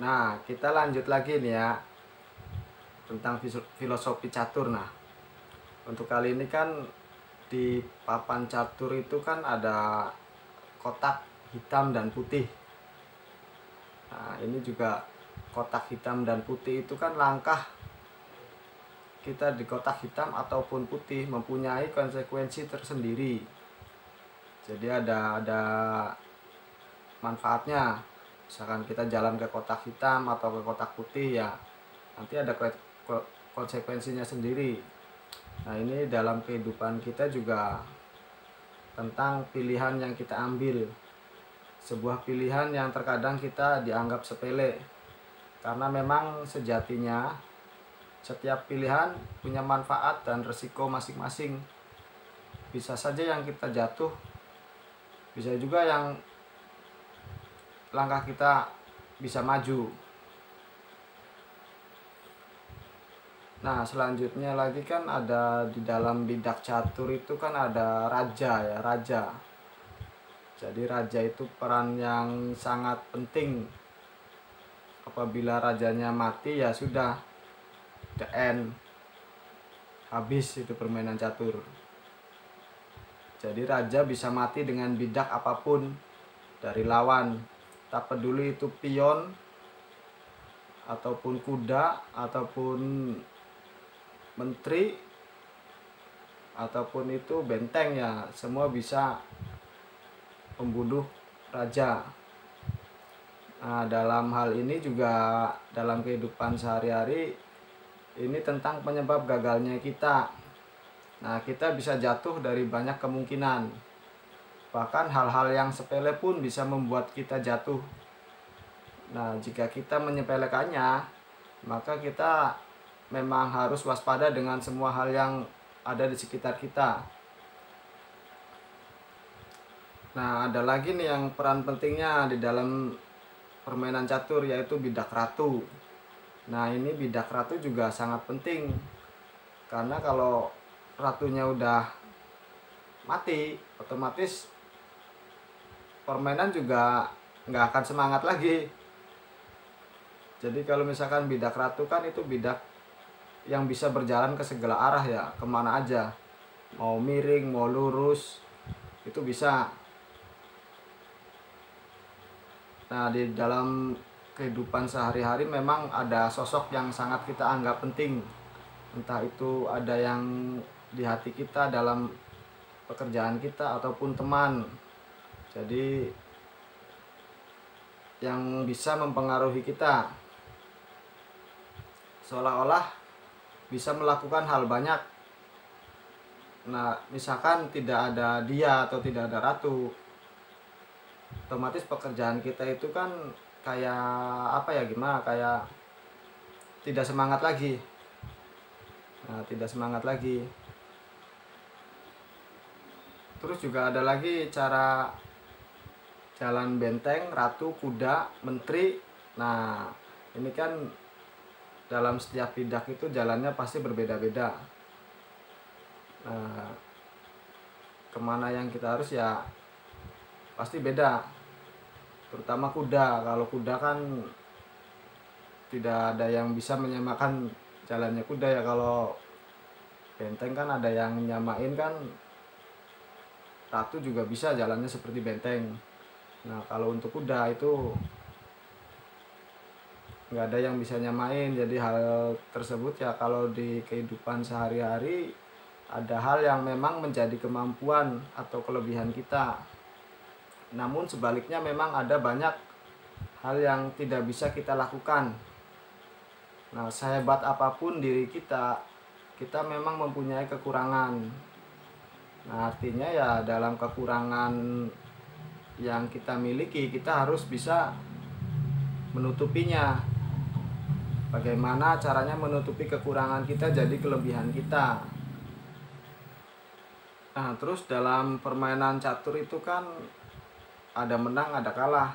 Nah, kita lanjut lagi nih ya tentang filosofi catur. Nah, untuk kali ini kan di papan catur itu kan ada kotak hitam dan putih. Nah, ini juga kotak hitam dan putih itu kan langkah kita di kotak hitam ataupun putih mempunyai konsekuensi tersendiri. Jadi ada ada manfaatnya misalkan kita jalan ke kotak hitam atau ke kotak putih ya nanti ada konsekuensinya sendiri. Nah ini dalam kehidupan kita juga tentang pilihan yang kita ambil. Sebuah pilihan yang terkadang kita dianggap sepele. Karena memang sejatinya setiap pilihan punya manfaat dan resiko masing-masing. Bisa saja yang kita jatuh bisa juga yang langkah kita bisa maju. Nah, selanjutnya lagi kan ada di dalam bidak catur itu kan ada raja ya, raja. Jadi raja itu peran yang sangat penting. Apabila rajanya mati ya sudah the end. Habis itu permainan catur. Jadi raja bisa mati dengan bidak apa pun dari lawan tak peduli itu pion ataupun kuda ataupun menteri ataupun itu benteng ya semua bisa membunuh raja. Nah, dalam hal ini juga dalam kehidupan sehari-hari ini tentang penyebab gagalnya kita. Nah kita bisa jatuh dari banyak kemungkinan Bahkan hal-hal yang sepele pun bisa membuat kita jatuh. Nah, jika kita menyepelekannya, maka kita memang harus waspada dengan semua hal yang ada di sekitar kita. Nah, ada lagi nih yang peran pentingnya di dalam permainan catur yaitu bidak ratu. Nah, ini bidak ratu juga sangat penting. Karena kalau ratunya udah mati, otomatis permainan juga nggak akan semangat lagi. Jadi kalau misalkan bidak ratu kan itu bidak yang bisa berjalan ke segala arah ya ke mana aja. Mau miring mau lurus itu bisa. Nah di dalam kehidupan sehari-hari memang ada sosok yang sangat kita anggap penting. Entah itu ada yang di hati kita dalam pekerjaan kita ataupun teman jadi yang bisa mempengaruhi kita seolah-olah bisa melakukan hal banyak. Nah misalkan tidak ada dia atau tidak ada ratu otomatis pekerjaan kita itu kan kayak apa ya gimana kayak tidak semangat lagi. Nah tidak semangat lagi. Terus juga ada lagi cara jalan benteng ratu kuda menteri. Nah ini kan dalam setiap bidak itu jalannya pasti berbeda-beda. Nah ke mana yang kita harus ya pasti beda. Terutama kuda. Kalau kuda kan tidak ada yang bisa menyamakan jalannya kuda ya. Kalau benteng kan ada yang nyamain kan ratu juga bisa jalannya seperti benteng nah kalau untuk kuda itu nggak ada yang bisa nyamain. Jadi hal tersebut ya kalau di kehidupan sehari-hari ada hal yang memang menjadi kemampuan atau kelebihan kita. Namun sebaliknya memang ada banyak hal yang tidak bisa kita lakukan. Nah sehebat apa pun diri kita kita memang mempunyai kekurangan. Nah artinya ya dalam kekurangan yang kita miliki kita harus bisa menutupinya. Bagaimana caranya menutupi kekurangan kita jadi kelebihan kita? Nah terus dalam permainan catur itu kan ada menang ada kalah.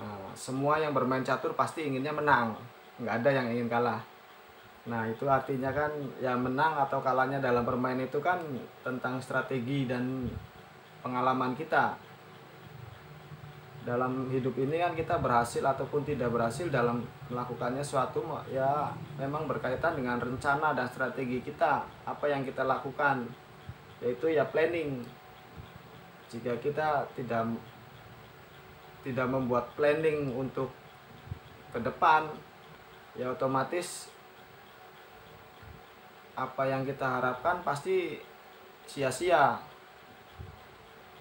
Nah, semua yang bermain catur pasti inginnya menang. Nggak ada yang ingin kalah. Nah itu artinya kan ya menang atau kalahnya dalam permainan itu kan tentang strategi dan pengalaman kita dalam hidup ini kan kita berhasil ataupun tidak berhasil dalam melakukannya suatu ya memang berkaitan dengan rencana dan strategi kita apa yang kita lakukan yaitu ya planning. Jika kita tidak tidak membuat planning untuk ke depan ya otomatis apa yang kita harapkan pasti sia-sia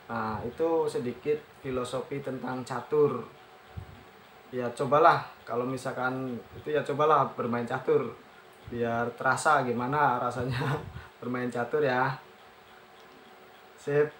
nah itu sedikit filosofi tentang catur. Ya cobalah. Kalau misalkan itu ya cobalah bermain catur. Biar terasa gimana rasanya bermain catur ya. Sip